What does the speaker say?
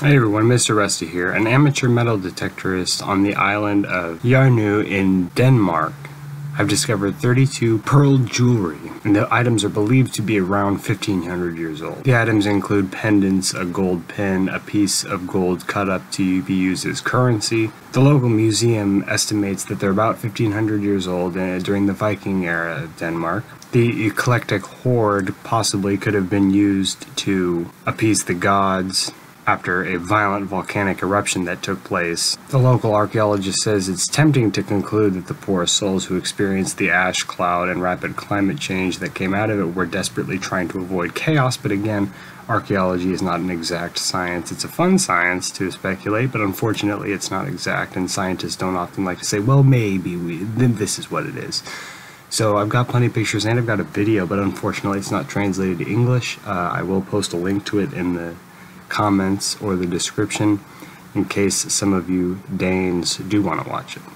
Hey everyone, Mr. Rusty here, an amateur metal detectorist on the island of Yarnu in Denmark. I've discovered 32 pearl jewelry, and the items are believed to be around 1500 years old. The items include pendants, a gold pin, a piece of gold cut up to be used as currency. The local museum estimates that they're about 1500 years old uh, during the Viking era of Denmark. The eclectic hoard possibly could have been used to appease the gods, after a violent volcanic eruption that took place. The local archaeologist says it's tempting to conclude that the poor souls who experienced the ash cloud and rapid climate change that came out of it were desperately trying to avoid chaos, but again, archaeology is not an exact science. It's a fun science to speculate, but unfortunately it's not exact, and scientists don't often like to say, well, maybe we, then this is what it is. So I've got plenty of pictures and I've got a video, but unfortunately it's not translated to English. Uh, I will post a link to it in the comments or the description in case some of you Danes do want to watch it.